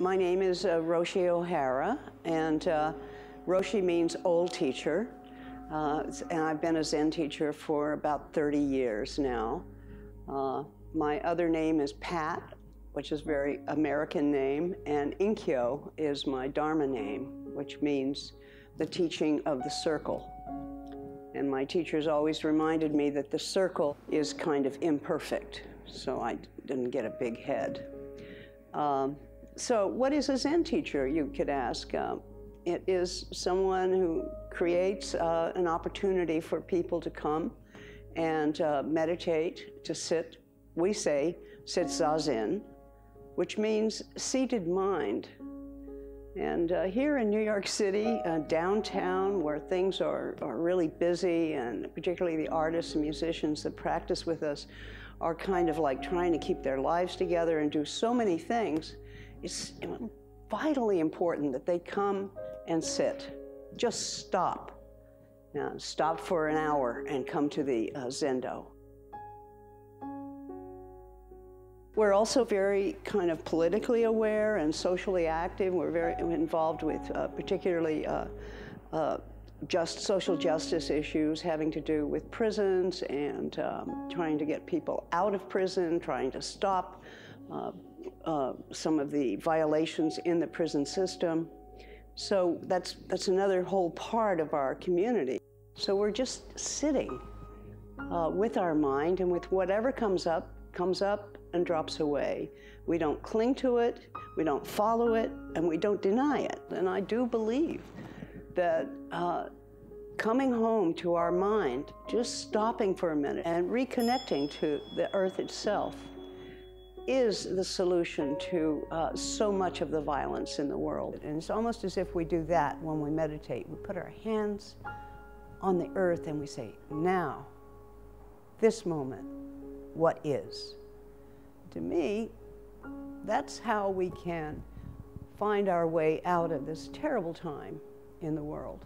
My name is uh, Roshi O'Hara, and uh, Roshi means old teacher. Uh, and I've been a Zen teacher for about 30 years now. Uh, my other name is Pat, which is a very American name, and Enkyo is my Dharma name, which means the teaching of the circle. And my teachers always reminded me that the circle is kind of imperfect, so I didn't get a big head. Um, so, what is a Zen teacher, you could ask? Uh, it is someone who creates uh, an opportunity for people to come and uh, meditate, to sit, we say, sit zazen, which means seated mind. And uh, here in New York City, uh, downtown, where things are, are really busy, and particularly the artists and musicians that practice with us are kind of like trying to keep their lives together and do so many things, it's vitally important that they come and sit. Just stop. stop for an hour and come to the uh, Zendo. We're also very kind of politically aware and socially active. We're very involved with uh, particularly uh, uh, just social justice issues having to do with prisons and um, trying to get people out of prison, trying to stop uh, uh, some of the violations in the prison system. So that's, that's another whole part of our community. So we're just sitting uh, with our mind and with whatever comes up, comes up and drops away. We don't cling to it, we don't follow it, and we don't deny it. And I do believe that uh, coming home to our mind, just stopping for a minute and reconnecting to the earth itself is the solution to uh, so much of the violence in the world. And it's almost as if we do that when we meditate. We put our hands on the earth and we say, now, this moment, what is? to me, that's how we can find our way out of this terrible time in the world.